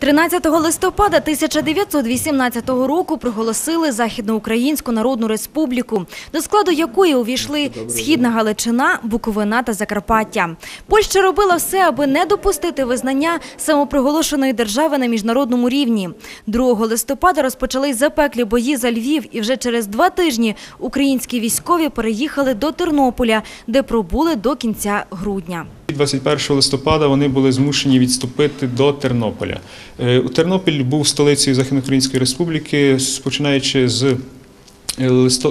13 листопада 1918 року проголосили Західноукраїнську Народну Республіку, до складу якої увійшли Східна Галичина, Буковина та Закарпаття. Польща робила все, аби не допустити визнання самопроголошеної держави на міжнародному рівні. 2 листопада розпочались запеклі бої за Львів, і вже через два тижні українські військові переїхали до Тернополя, де пробули до кінця грудня. 21 листопада вони були змушені відступити до Тернополя. Е, Тернопіль був столицею Західноукраїнської Республіки, починаючи з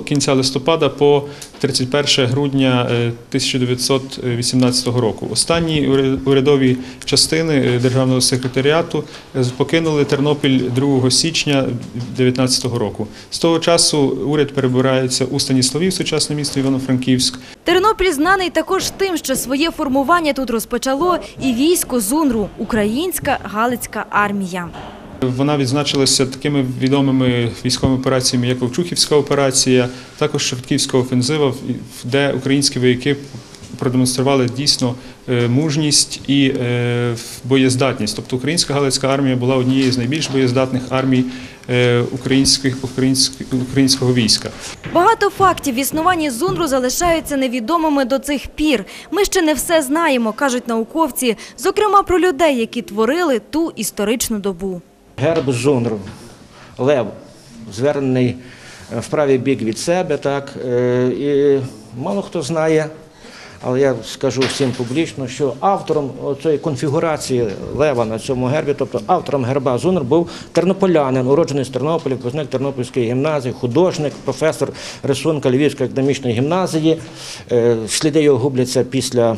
кінця листопада по 31 грудня е, 1918 року. Останні уря- урядові частини е, Державного секретаріату е, покинули Тернопіль 2 січня 1919 року. З того часу уряд перебирається у Станіславі, сучасне місто Івано-Франківськ. Тернопіль знаний також тим, що своє формування тут розпочало і військо ЗУНРу – Українська Галицька армія. Вона відзначилася такими відомими військовими операціями, як Овчухівська операція, також Шортківська офензива, де українські вояки продемонстрували дійсно е, мужність і е, боєздатність. Тобто українська галицька армія була однією з найбільш боєздатних армій е, українських, українськ- українського війська. Багато фактів в існуванні ЗУНРу залишаються невідомими до цих пір. Ми ще не все знаємо, кажуть науковці, зокрема про людей, які творили ту історичну добу. Герб зунру, лев, звернений е, в правий бік від себе, так. е, І мало хто знає, але я скажу всім публічно, що автором цієї конфігурації лева на цьому гербі, тобто автором герба Зунр був тернополянин, уроджений з Тернополя, випускник Тернопільської гімназії, художник, професор рисунка Львівської академічної гімназії. Е, Сліди його губляться після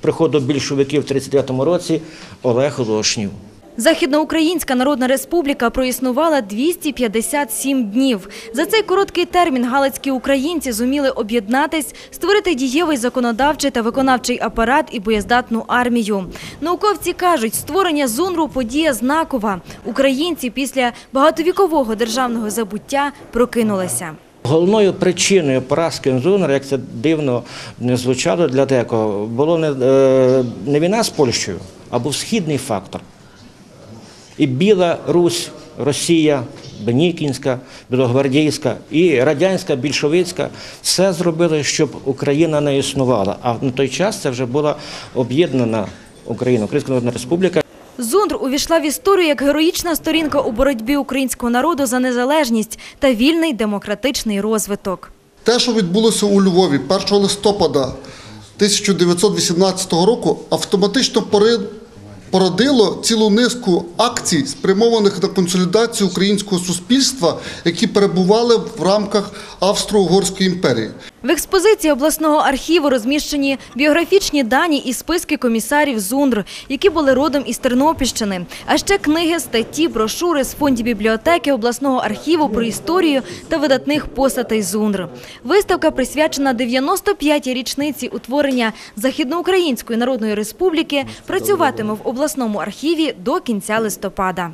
приходу більшовиків в 1939 році Олег Лошнів. Західноукраїнська Народна Республіка проіснувала 257 днів. За цей короткий термін галицькі українці зуміли об'єднатись, створити дієвий законодавчий та виконавчий апарат і боєздатну армію. Науковці кажуть, створення ЗУНРу – подія знакова. Українці після багатовікового державного забуття прокинулися. Головною причиною поразки Зунера, як це дивно не звучало для декого, було не, е, не війна з Польщею, а був східний фактор. І Біла Русь, Росія, Бенікінська, Білогвардійська і радянська, більшовицька все зробили, щоб Україна не існувала. А на той час це вже була об'єднана Україна, Українська Народна Республіка. ЗУНР увійшла в історію як героїчна сторінка у боротьбі українського народу за незалежність та вільний демократичний розвиток. Те, що відбулося у Львові 1 листопада 1918 року, автоматично пори- породило цілу низку акцій, спрямованих на консолідацію українського суспільства, які перебували в рамках Австро-Угорської імперії. В експозиції обласного архіву розміщені біографічні дані і списки комісарів ЗУНР, які були родом із Тернопільщини, а ще книги, статті, брошури з фондів бібліотеки обласного архіву про історію та видатних постатей ЗУНР. Виставка присвячена 95-й річниці утворення Західноукраїнської Народної Республіки, працюватиме в обласному архіві до кінця листопада.